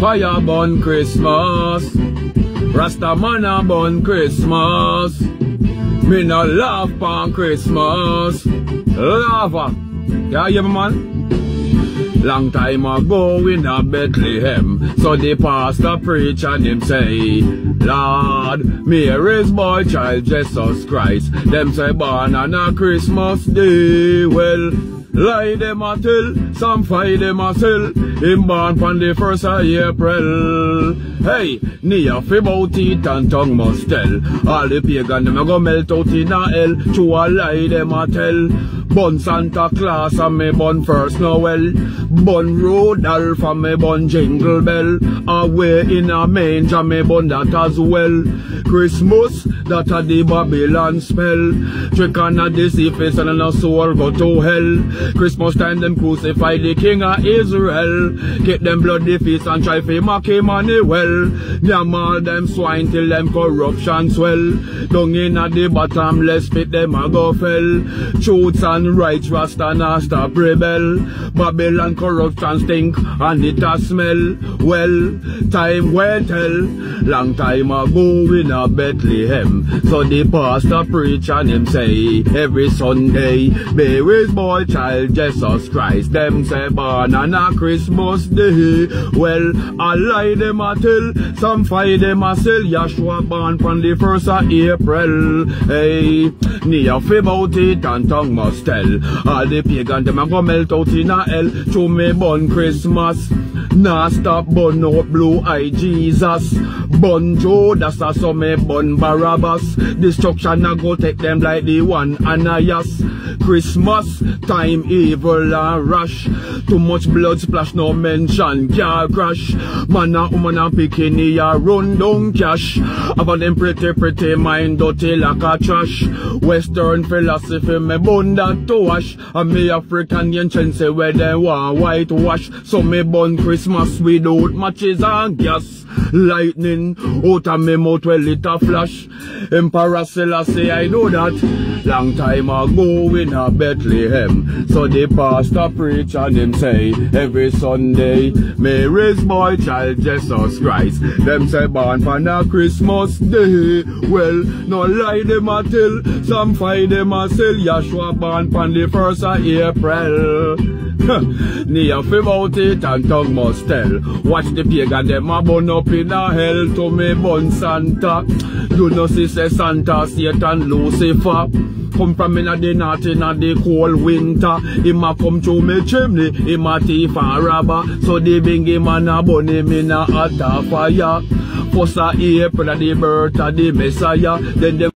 Fire burn Christmas. Rasta man a burn Christmas. Me no laugh on Christmas. Lava. Yeah, yeah, man. Long time ago in a Bethlehem, so the pastor preach and him say, Lord, Mary's boy child Jesus Christ. Them say born on a Christmas day. Well, lie them a tell, some fight them a sell. Him born on the first of April. Hey, near fi bout it and tongue must tell. All the pagan them a go melt out in a hell. A lie them a tell. Bun Santa Claus and me bun first Noel. Bun Rudolph and me bun Jingle Bell. Away in a manger me bun that as well. Christmas that a the Babylon spell. Trick on a deceive face and a soul go to hell. Christmas time them crucify the King of Israel. Get them bloody feast and try fi mock Emmanuel. Yam all them swine till them corruption swell. Down in a the bottomless pit them a go fell. Truths and rights Rasta nah stop rebel. Babylon corruption stink and it a smell. Well, time will tell. Long time ago in a Bethlehem. So the pastor preach and him say every Sunday, Mary's boy child Jesus Christ. Them say born on a Christmas day. Well, I lie them a tell. Some fight them a sell. Yahshua born from the first of April. Hey, near fi bout it and tongue must tell. All the pagan them a go melt out in a hell. Me bun Christmas. Nah stop bun out blue eye Jesus. Bun Judas a so me bun Barabbas. Destruction a go take them like the one Ananias. Christmas time evil and rush. Too much blood splash no mention car crash. Man a woman a bikini a run down cash. About them pretty pretty mind dirty like a trash. Western philosophy me bun that to wash. And me African ancient say where they want whitewash. So me bun Christmas without matches and gas. Lightning out of me mouth well it a flash. Emperor Selassie I know that. Long time ago in a Bethlehem. So the pastor preach and him say every Sunday Mary's boy child Jesus Christ. Them say born for a Christmas day. Well, no lie them a tell. Some fight them a sell. Yahshua born for the first of April. Near fi bout it and tongue must Watch the pagan them a burn up in a hell to me bun Santa. You know see say Santa, Satan, Lucifer. Come from in the north in the cold winter. Him a come to me chimney, him a thief and robber. So the bingy man a burn him in a hot fire. First of April, the birth of the Messiah. Then them